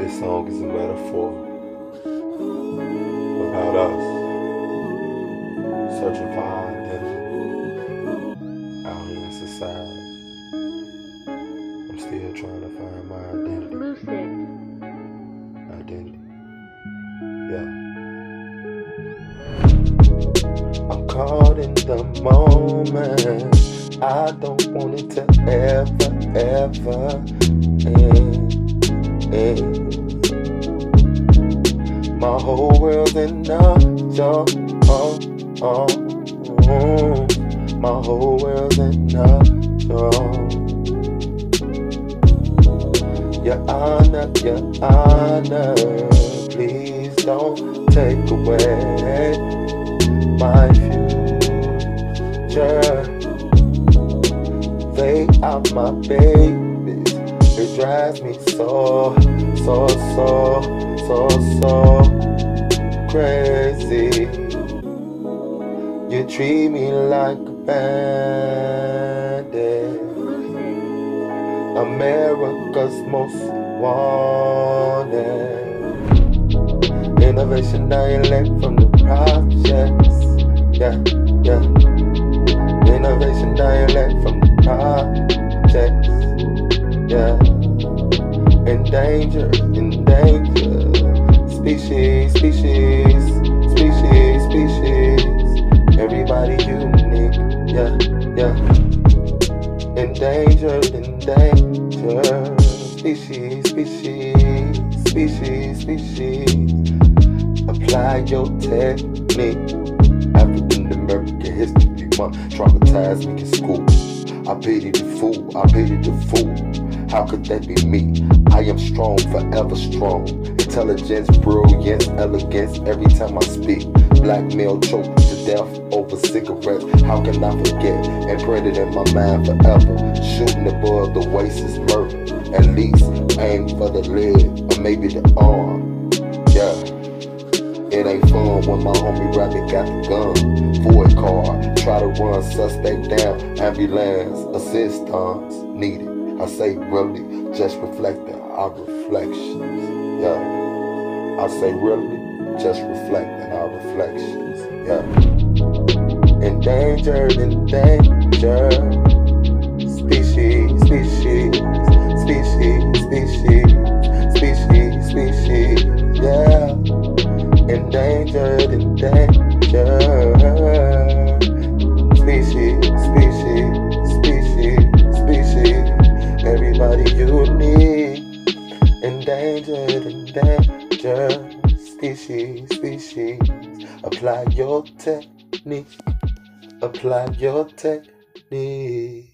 This song is a metaphor about us searching for identity out here in society. I'm still trying to find my identity. Lucid. Identity. Yeah. I'm caught in the moment. I don't want it to ever, ever end. End. My whole world's in a jump. Oh, oh. My whole world's in a jump. Your honor, your honor, please don't take away my future. They are my babies. Drives me so, so, so, so, so crazy. You treat me like a bandit. America's most wanted. Innovation dialect from the projects. Yeah, yeah. Innovation dialect from the projects. Yeah. Endangered, endangered. Species, species, species, species. Everybody unique. Yeah, yeah endangered, endangered species, species, species, species. Apply your technique. African American History Month traumatized me in school. I pity the fool, I pity the fool. How could that be me? I am strong, forever strong. Intelligence, brilliance, elegance every time I speak. Black male choked to death over cigarettes. How can I forget? Imprinted in my mind forever. Shooting above the waist is murder. At least aim for the leg or maybe the arm. Yeah. It ain't fun when my homie rabbit got the gun. Ford car, try to run suspect down. Ambulance assistance needed. I say really, just reflecting our reflections. Yeah. I say really, just reflecting our reflections. Yeah. Endangered, endangered. Species, species, species, species, species, species. Yeah. Endangered, endangered. Endangered, endangered. Species, species. Apply your technique. Apply your technique.